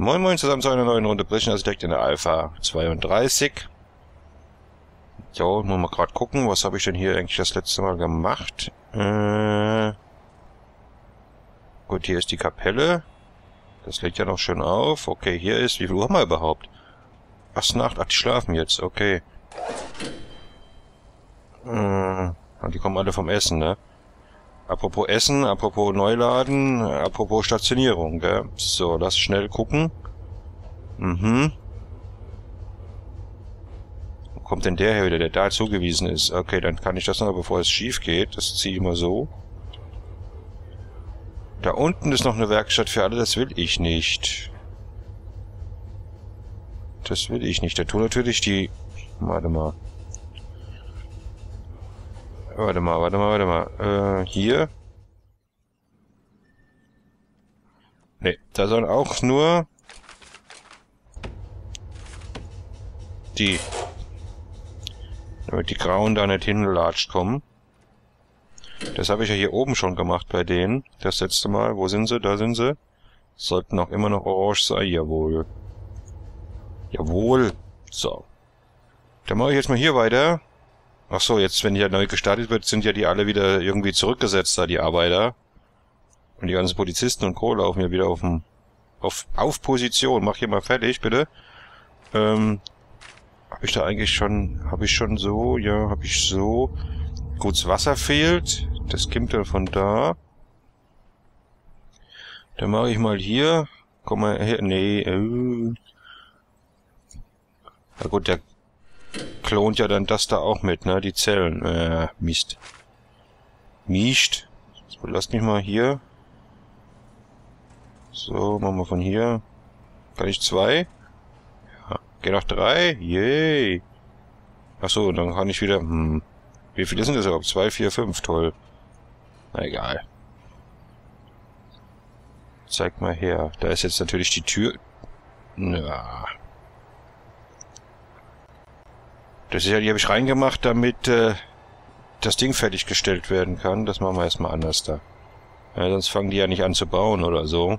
Moin Moin zusammen zu einer neuen Runde Brechen Architekt in der Alpha 32. Jo, nur mal gerade gucken, was habe ich denn hier eigentlich das letzte Mal gemacht? Äh, gut, hier ist die Kapelle. Das legt ja noch schön auf. Okay, hier ist, wie viel Uhr haben wir überhaupt? Ach, Nacht, ach, die schlafen jetzt, okay. Äh, die kommen alle vom Essen, ne? Apropos Essen, apropos Neuladen, apropos Stationierung, gell? So, lass schnell gucken. Mhm. Wo kommt denn der her wieder, der da zugewiesen ist? Okay, dann kann ich das noch, bevor es schief geht. Das ziehe ich mal so. Da unten ist noch eine Werkstatt für alle, das will ich nicht. Das will ich nicht. Da tun natürlich die... Warte mal. Warte mal, warte mal, warte mal. Äh, hier. Ne, da sollen auch nur die, damit die Grauen da nicht hinlatscht kommen. Das habe ich ja hier oben schon gemacht bei denen. Das letzte Mal. Wo sind sie? Da sind sie. Sollten auch immer noch orange sein. Jawohl. Jawohl. So. Dann mache ich jetzt mal hier weiter. Ach so, jetzt, wenn ja neu gestartet wird, sind ja die alle wieder irgendwie zurückgesetzt, da die Arbeiter. Und die ganzen Polizisten und Co. laufen ja wieder auf dem, auf, auf Position. Mach hier mal fertig, bitte. Ähm, habe ich da eigentlich schon, habe ich schon so, ja, habe ich so. Gut, das Wasser fehlt. Das kommt dann von da. Dann mache ich mal hier. Komm mal her. Nee. Äh. Na gut, der klont ja dann das da auch mit, ne? Die Zellen. Äh, Mist. Mischt. So, lasst mich mal hier. So, machen wir von hier. Kann ich zwei? Ja. Geht noch drei? Yay. Ach so, dann kann ich wieder... Hm. Wie viele sind das überhaupt? Zwei, vier, fünf. Toll. Na egal. Zeig mal her. Da ist jetzt natürlich die Tür... Na. Das ist ja, die habe ich reingemacht, damit äh, das Ding fertiggestellt werden kann. Das machen wir erstmal anders da. Ja, sonst fangen die ja nicht an zu bauen oder so.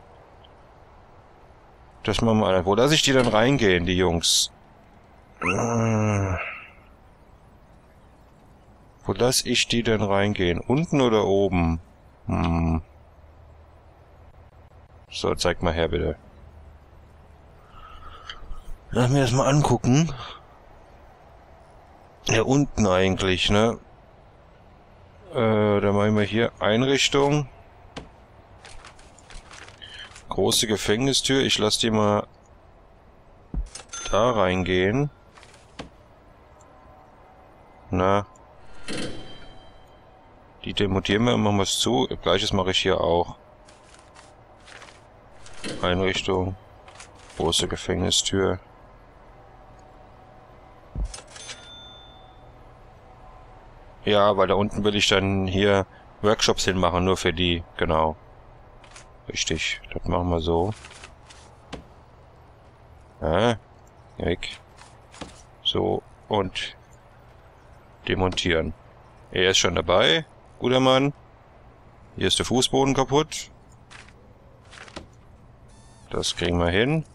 Das machen wir anders. Wo lasse ich die dann reingehen, die Jungs? Äh, wo lasse ich die denn reingehen? Unten oder oben? Hm. So, zeig mal her, bitte. Lass mir das mal angucken. Ja, unten eigentlich, ne? Äh, da machen wir hier Einrichtung. Große Gefängnistür. Ich lasse die mal da reingehen. Na. Die demontieren wir, machen wir es zu. Gleiches mache ich hier auch. Einrichtung. Große Gefängnistür. Ja, weil da unten will ich dann hier Workshops hinmachen, nur für die, genau. Richtig, das machen wir so. Ja, weg. So, und demontieren. Er ist schon dabei, guter Mann. Hier ist der Fußboden kaputt. Das kriegen wir hin.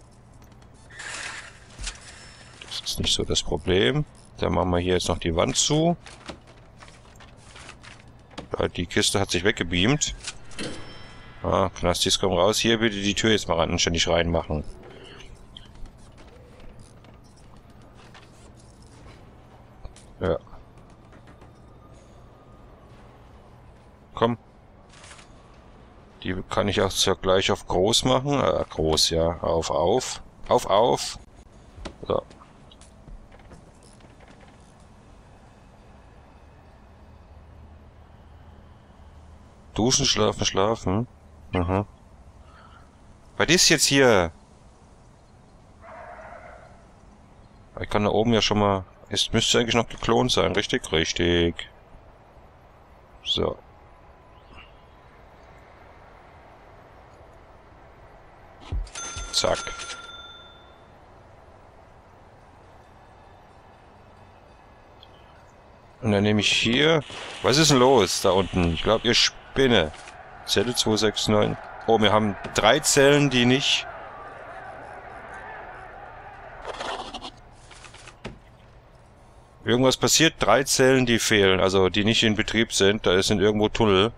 Das ist nicht so das Problem. Dann machen wir hier jetzt noch die Wand zu. Die Kiste hat sich weggebeamt. Ah, Knastis kommen raus. Hier bitte die Tür jetzt mal anständig reinmachen. Ja. Komm. Die kann ich auch gleich auf groß machen. Äh, groß, ja. Auf, auf. Auf, auf. So. Duschen, schlafen, schlafen. Aha. Was ist jetzt hier? Ich kann da oben ja schon mal... Es müsste eigentlich noch geklont sein, richtig? Richtig. So. Zack. Und dann nehme ich hier... Was ist denn los da unten? Ich glaube, ihr Bene. Zelle 269. Oh, wir haben drei Zellen, die nicht... Irgendwas passiert. Drei Zellen, die fehlen. Also, die nicht in Betrieb sind. Da sind irgendwo Tunnel.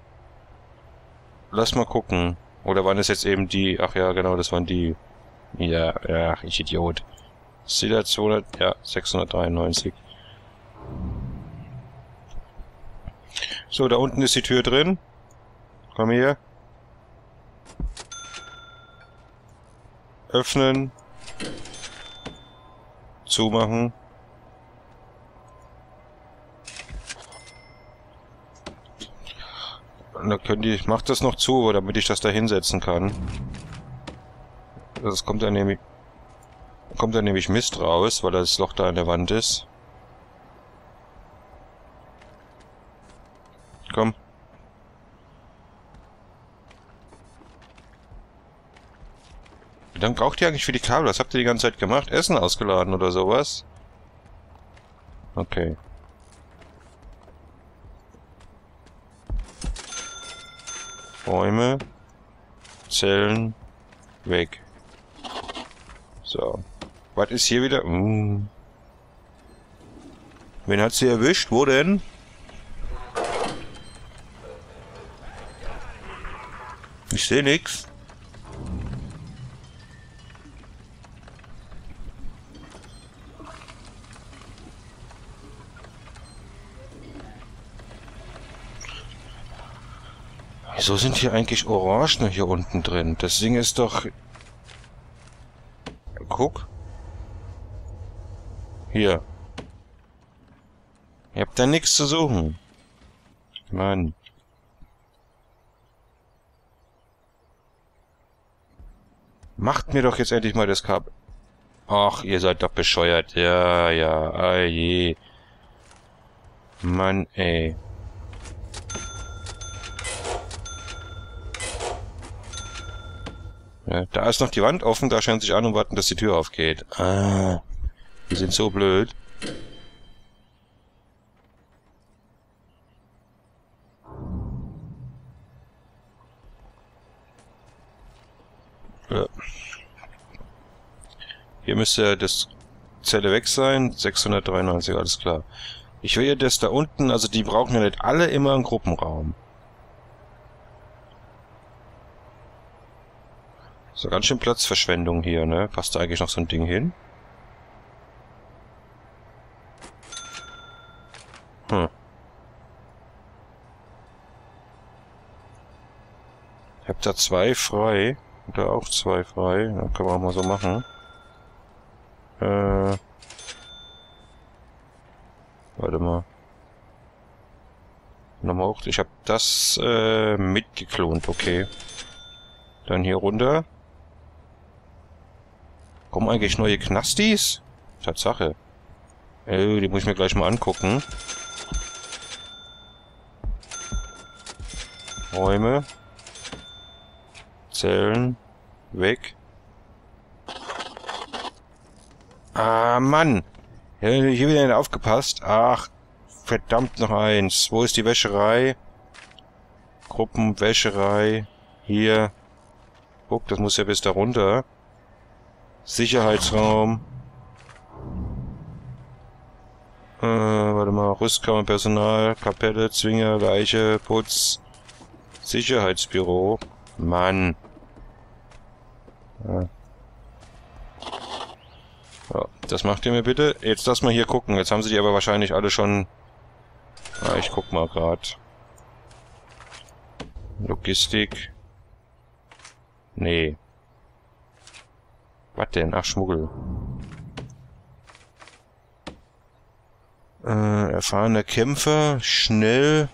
Lass mal gucken. Oder waren es jetzt eben die... Ach ja, genau, das waren die. Ja, ja, ich Idiot. Sida 200... Ja, 693. So, da unten ist die Tür drin. Komm hier. Öffnen. Zumachen. Und dann können die, ich mach das noch zu, damit ich das da hinsetzen kann. Das kommt dann nämlich, kommt dann nämlich Mist raus, weil das Loch da an der Wand ist. Komm. Wie lange braucht ihr eigentlich für die Kabel? Was habt ihr die ganze Zeit gemacht? Essen ausgeladen oder sowas? Okay. Räume, Zellen, weg. So. Was ist hier wieder? Hm. Wen hat sie erwischt? Wo denn? Ich sehe nichts. Wieso sind hier eigentlich Orangen hier unten drin? Das Ding ist doch... Guck. Hier. Ihr habt da nichts zu suchen. Mann. Macht mir doch jetzt endlich mal das Kabel. Ach, ihr seid doch bescheuert. Ja, ja, ah je. Mann, ey. Ja, da ist noch die Wand offen, da scheint sich an und warten, dass die Tür aufgeht. Ah, die sind so blöd. Ja. Hier müsste das Zelle weg sein. 693, alles klar. Ich will ja das da unten, also die brauchen ja nicht alle immer einen Gruppenraum. So ganz schön Platzverschwendung hier, ne? Passt da eigentlich noch so ein Ding hin? Hm. Hab da zwei frei. Und da auch zwei frei. Dann können wir auch mal so machen. Äh. Warte mal. Nochmal hoch. Ich hab das äh, mitgeklont, okay. Dann hier runter. Kommen eigentlich neue Knastis? Tatsache. Äh, die muss ich mir gleich mal angucken. Räume. Zellen. Weg. Ah, Mann. Hier wieder nicht aufgepasst. Ach, verdammt noch eins. Wo ist die Wäscherei? Gruppenwäscherei. Hier. Guck, das muss ja bis da runter. Sicherheitsraum. Äh, warte mal, Rüstkammer, Personal, Kapelle, Zwinger, Leiche, Putz, Sicherheitsbüro. Mann. Ja. ja. das macht ihr mir bitte. Jetzt lass mal hier gucken. Jetzt haben sie die aber wahrscheinlich alle schon... Ah, ich guck mal grad. Logistik. Nee. Was denn? Ach, Schmuggel. Äh, erfahrener Kämpfer, schnell.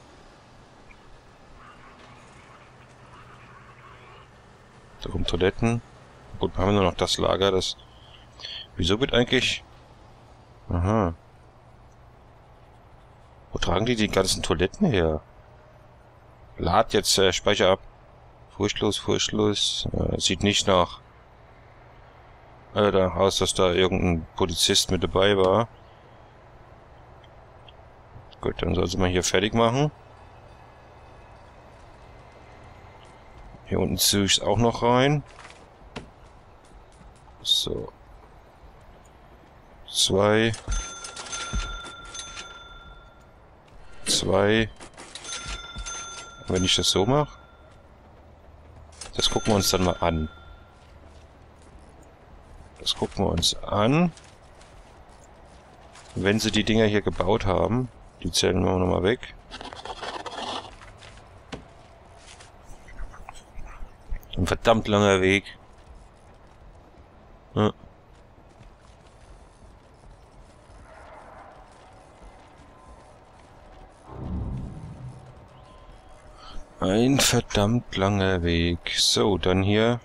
Da kommen Toiletten. Gut, haben wir nur noch das Lager, das... Wieso wird eigentlich... Aha. Wo tragen die die ganzen Toiletten her? Lad jetzt äh, Speicher ab. Furchtlos, furchtlos. Äh, sieht nicht nach äh, da aus, dass da irgendein Polizist mit dabei war. Gut, dann soll sie mal hier fertig machen. Hier unten ziehe ich es auch noch rein. So. Zwei. 2. Wenn ich das so mache, das gucken wir uns dann mal an. Gucken wir uns an. Wenn sie die Dinger hier gebaut haben, die zählen wir nochmal weg. Ein verdammt langer Weg. Ja. Ein verdammt langer Weg. So, dann hier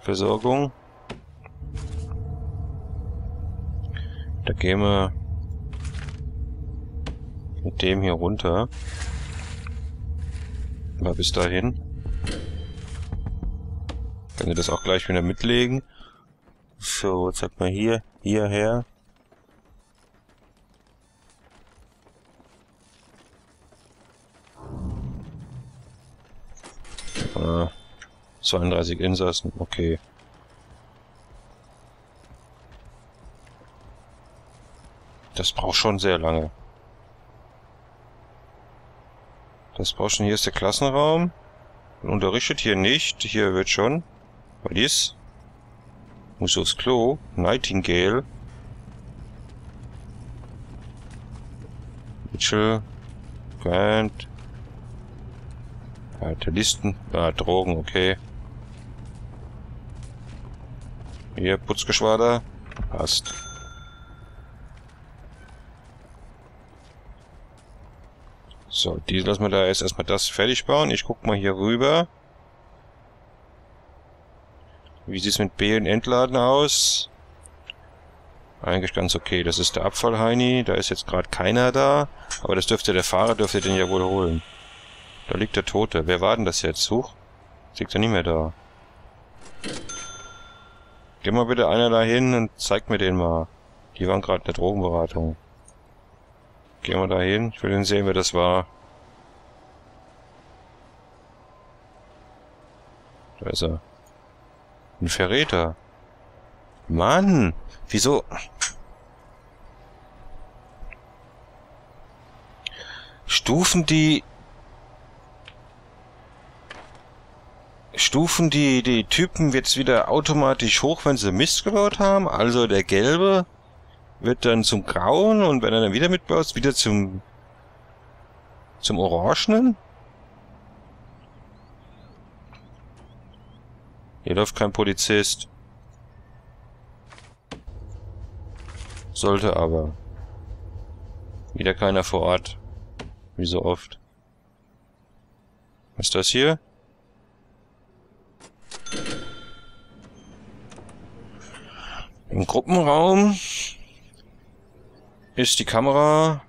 Versorgung. Da gehen wir mit dem hier runter. Mal bis dahin. Können wir das auch gleich wieder mitlegen. So, jetzt hat man hier, hierher. Äh, 32 Insassen, okay. Das braucht schon sehr lange. Das braucht schon. Hier ist der Klassenraum. Unterrichtet hier nicht. Hier wird schon. Was ist? Muss aufs Klo. Nightingale. Mitchell. Grant. Alte. Ah, Drogen, okay. Hier, Putzgeschwader. Passt. So, die lassen wir da erst erstmal das fertig bauen. Ich guck mal hier rüber. Wie sieht's mit B und Entladen aus? Eigentlich ganz okay. Das ist der Abfallheini. Da ist jetzt gerade keiner da. Aber das dürfte der Fahrer, dürfte den ja wohl holen. Da liegt der Tote. Wer war denn das jetzt? Huch. Liegt er nicht mehr da. Geh mal bitte einer da hin und zeig mir den mal. Die waren gerade in der Drogenberatung. Gehen wir da hin. Ich will den sehen, wer das war. Da ist er. Ein Verräter. Mann! Wieso? Stufen die... Stufen die, die Typen jetzt wieder automatisch hoch, wenn sie Mist gebaut haben? Also der gelbe wird dann zum Grauen und wenn er dann wieder mitbaut, wieder zum zum Orangenen? Hier läuft kein Polizist. Sollte aber. Wieder keiner vor Ort. Wie so oft. Was ist das hier? Im Gruppenraum ist die Kamera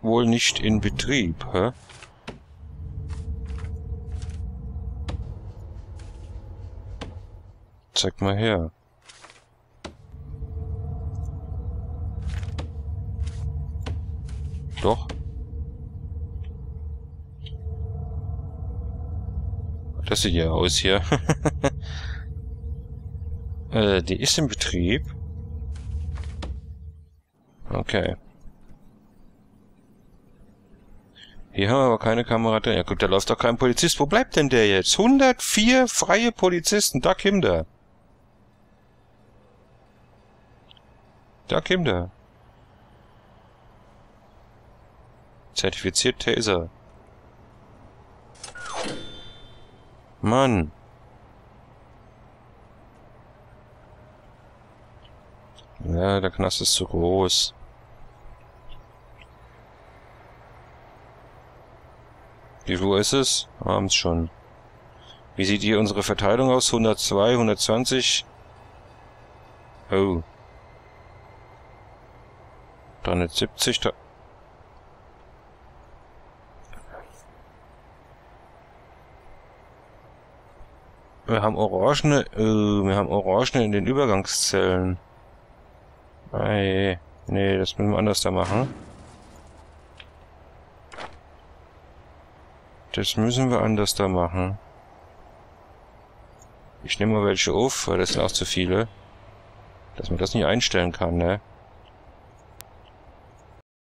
wohl nicht in Betrieb, hä? Zeig mal her. Doch. Das sieht ja aus hier. äh, die ist in Betrieb. Okay. Hier haben wir aber keine Kamera drin. Ja gut, da läuft doch kein Polizist. Wo bleibt denn der jetzt? 104 freie Polizisten. Da kommt er. Da kommt er. Zertifiziert Taser. Mann. Ja, der Knast ist zu groß. Wie Uhr ist es? Abends schon. Wie sieht hier unsere Verteilung aus? 102, 120? Oh. 370. Da wir haben Orangene, äh, wir haben Orangene in den Übergangszellen. Ei, nee, das müssen wir anders da machen. Das müssen wir anders da machen. Ich nehme mal welche auf, weil das sind auch zu viele. Dass man das nicht einstellen kann, ne?